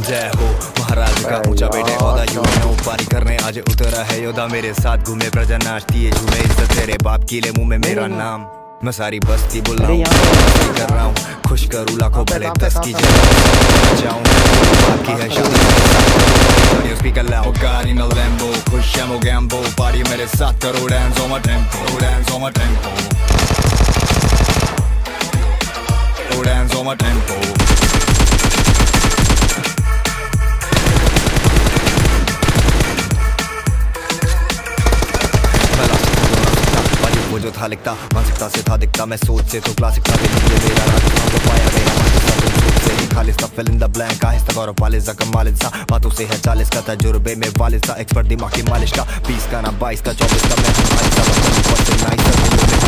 जय हो महाराज का ऊँचा बेटे औदा यू नो पारी करने आज उतरा है योदा मेरे साथ घूमे प्रजा नाचती है झूमे इज़्ज़त तेरे बाप की ले मुँह में मेरा नाम। मैं सारी बस्ती बुलाऊं कर रहा हूँ खुश करूँ लाखों भले दस की जाऊँ बाकी है शादी स्पीकर लाओ गाड़ी न लैम्बो खुश है मो गैम्बो पारी मेरे साथ करो dance on my tempo dance on my tempo on my वो जो था लिखता मानसिकता से था दिखता मैं सोच से तो क्लासिक था ये मेरा राज तो पाया मेरा से ही खालिस था फिल इन द ब्लैंक आहिस्ता गौरव वालिस का मालिस था बातों से है चालीस का तजुर्बे में वालिस था एक्सपर्ट दिमाग की मालिश का बीस का ना बाईस का चौबीस का मैं जाके बड़ो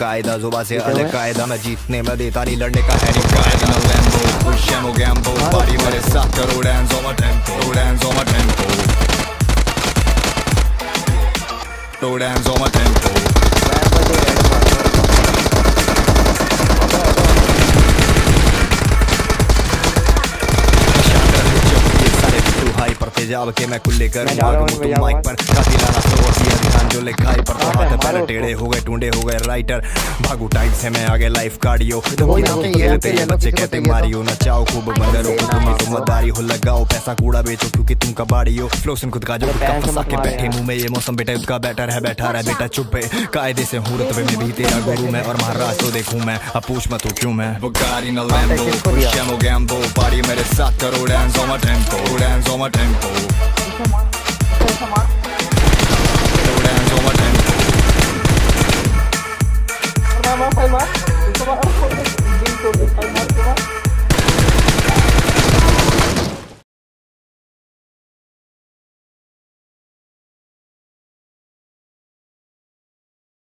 कायदा जुबा से अलग कायदा मैं जीतने में देता नहीं लड़ने का है नहीं कायदा लैम्बो खुश है। मो गैम्बो पारी मेरे साथ करो dance on my tempo dance on my tempo on my tempo. हाई पर तेजाब के मैं कुल्ले कर माइक पर काफ़ी लाना ध्यान जो लिखा है पर तो हाथ पैर टेढ़े हो गए टूंडे हो गए राइटर भागू टाइम से मैं आगे लाइफ कार्डियो धमकी धमकी खेलते हैं बच्चे कहते मारियो नचाओ खूब मंगरो तुम तुम मदारी हो लगाओ पैसा कूड़ा बेचो क्योंकि तुम कबाड़ी हो। फ्लो सुन खुद का जो खुद का फंसा के बैठे मुँह में ये मौसम बेटा उसका बैटर है बैठा रहा बेटा चुप है। कायदे से हूँ रुतबे में भी तेरा गुरु मैं और महाराज तो देखूँ मैं। अब पूछ मत तू क्यों मैं? लैम्बो खुश है मो गैम्बो पारी मेरे साथ करो dance on my tempo dance on my tempo